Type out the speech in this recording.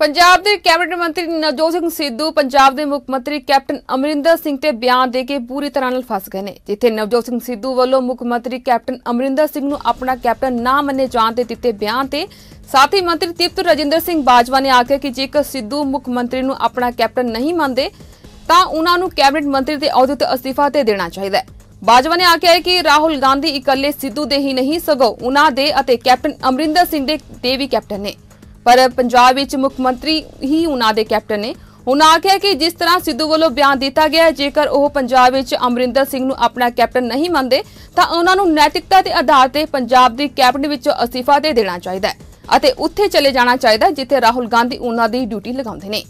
ਪੰਜਾਬ ਦੇ ਕੈਬਨਿਟ ਮੰਤਰੀ ਨਵਜੋਤ ਸਿੰਘ ਸਿੱਧੂ, ਪੰਜਾਬ ਦੇ ਮੁੱਖ ਮੰਤਰੀ ਕੈਪਟਨ ਅਮਰਿੰਦਰ ਸਿੰਘ ਤੇ ਬਿਆਨ ਦੇ ਕੇ ਪੂਰੀ ਤਰ੍ਹਾਂ ਨਾਲ ਫਸ ਗਏ ਨੇ, ਜਿੱਥੇ ਨਵਜੋਤ ਸਿੰਘ ਸਿੱਧੂ ਵੱਲੋਂ ਮੁੱਖ ਮੰਤਰੀ ਕੈਪਟਨ ਅਮਰਿੰਦਰ ਸਿੰਘ ਨੂੰ ਆਪਣਾ ਕੈਪਟਨ ਨਾ ਮੰਨੇ ਜਾਣ ਤੇ ਦਿੱਤੇ ਬਿਆਨ ਤੇ ਸਾਥ ਹੀ ਮੰਤਰੀ ਤ੍ਰਿਪਤ ਰਜਿੰਦਰ ਸਿੰਘ ਬਾਜਵਾ ਨੇ ਆਖਿਆ ਕਿ ਜੇਕਰ ਸਿੱਧੂ ਮੁੱਖ ਮੰਤਰੀ ਨੂੰ ਆਪਣਾ ਕੈਪਟਨ ਨਹੀਂ ਮੰਨਦੇ, ਤਾਂ ਉਹਨਾਂ ਨੂੰ ਕੈਬਨਿਟ ਮੰਤਰੀ ਦੇ ਅਹੁਦੇ ਤੋਂ ਅਸਤੀਫਾ ਤੇ ਦੇਣਾ ਚਾਹੀਦਾ ਹੈ। ਬਾਜਵਾ ਨੇ ਆਖਿਆ ਹੈ ਕਿ ਰਾਹੁਲ ਗਾਂਧੀ ਇਕੱਲੇ ਸਿੱਧੂ ਦੇ ਹੀ ਨਹੀਂ, ਸਗੋਂ ਉਹਨਾਂ ਦੇ ਅਤੇ ਕੈਪਟਨ ਅਮਰਿੰਦਰ ਸਿੰਘ ਦੇ ਵੀ ਕੈਪਟਨ ਨੇ। ਪਰ ਪੰਜਾਬ ਵਿੱਚ ਮੁੱਖ ਮੰਤਰੀ ਹੀ ਉਹਨਾਂ ਦੇ ਕੈਪਟਨ ਨੇ। ਉਹਨਾਂ ਆਖਿਆ ਕਿ ਜਿਸ ਤਰ੍ਹਾਂ ਸਿੱਧੂ ਵੱਲੋਂ ਬਿਆਨ ਦਿੱਤਾ ਗਿਆ ਜੇਕਰ ਉਹ ਪੰਜਾਬ ਵਿੱਚ ਅਮਰਿੰਦਰ ਸਿੰਘ ਨੂੰ ਆਪਣਾ ਕੈਪਟਨ ਨਹੀਂ ਮੰਨਦੇ, ਤਾਂ ਉਹਨਾਂ ਨੂੰ ਨੈਤਿਕਤਾ ਦੇ ਆਧਾਰ ਤੇ ਪੰਜਾਬ ਦੀ ਕੈਬਨਿਟ ਵਿੱਚੋਂ ਅਸਤੀਫਾ ਦੇ ਦੇਣਾ ਚਾਹੀਦਾ ਹੈ ਅਤੇ ਉੱਥੇ ਚਲੇ ਜਾਣਾ ਚਾਹੀਦਾ ਜਿੱਥੇ ਰਾਹੁਲ ਗਾਂਧੀ ਉਹਨਾਂ ਦੀ ਡਿਊਟੀ ਲਗਾਉਂਦੇ ਨੇ।